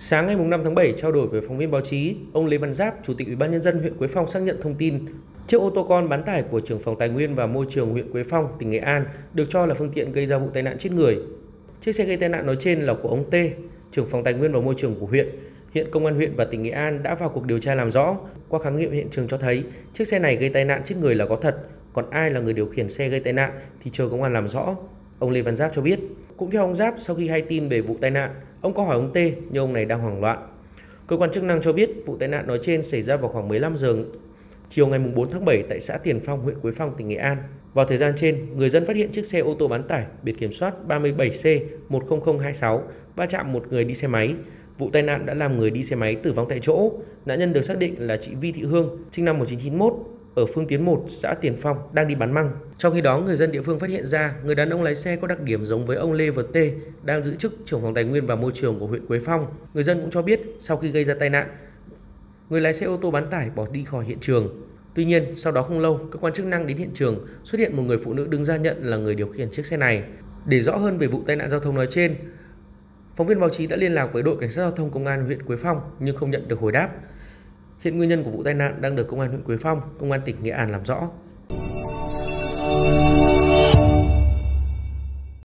Sáng ngày 5 tháng 7 trao đổi với phóng viên báo chí, ông Lê Văn Giáp, Chủ tịch Ủy ban nhân dân huyện Quế Phong xác nhận thông tin chiếc ô tô con bán tải của trưởng phòng Tài nguyên và Môi trường huyện Quế Phong, tỉnh Nghệ An được cho là phương tiện gây ra vụ tai nạn chết người. Chiếc xe gây tai nạn nói trên là của ông T, trưởng phòng Tài nguyên và Môi trường của huyện. Hiện công an huyện và tỉnh Nghệ An đã vào cuộc điều tra làm rõ. Qua khám nghiệm hiện trường cho thấy chiếc xe này gây tai nạn chết người là có thật, còn ai là người điều khiển xe gây tai nạn thì chờ công an làm rõ. Ông Lê Văn Giáp cho biết, cũng theo ông Giáp, sau khi hay tin về vụ tai nạn, ông có hỏi ông T nhưng ông này đang hoảng loạn. Cơ quan chức năng cho biết vụ tai nạn nói trên xảy ra vào khoảng 15 giờ chiều ngày 4 tháng 7 tại xã Tiền Phong, huyện Quế Phong, tỉnh Nghệ An. Vào thời gian trên, người dân phát hiện chiếc xe ô tô bán tải biển kiểm soát 37C 10026 va chạm một người đi xe máy. Vụ tai nạn đã làm người đi xe máy tử vong tại chỗ. Nạn nhân được xác định là chị Vi Thị Hương, sinh năm 1991, ở Phương Tiến 1, xã Tiền Phong đang đi bán măng. Trong khi đó, người dân địa phương phát hiện ra người đàn ông lái xe có đặc điểm giống với ông Lê Vật Tê đang giữ chức trưởng phòng tài nguyên và môi trường của huyện Quế Phong. Người dân cũng cho biết sau khi gây ra tai nạn, người lái xe ô tô bán tải bỏ đi khỏi hiện trường. Tuy nhiên, sau đó không lâu, cơ quan chức năng đến hiện trường xuất hiện một người phụ nữ đứng ra nhận là người điều khiển chiếc xe này. Để rõ hơn về vụ tai nạn giao thông nói trên, phóng viên báo chí đã liên lạc với đội cảnh sát giao thông công an huyện Quế Phong nhưng không nhận được hồi đáp. Hiện nguyên nhân của vụ tai nạn đang được công an huyện Quế Phong, công an tỉnh Nghệ An làm rõ.